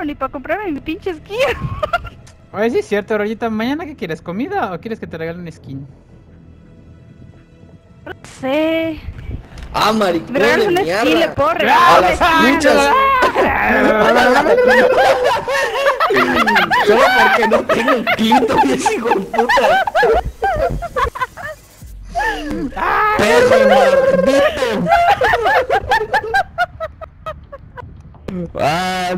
ni para comprarme mi pinche skin. Oye, sí es cierto, Rollita. ¿Mañana qué quieres? ¿Comida o quieres que te regale un skin? No sé. Ah, maricón Me un skin, le mierda. puedo A regalar las luchas. Solo porque no tengo un clítoris, hijo de puta. Perro maldito. Ah,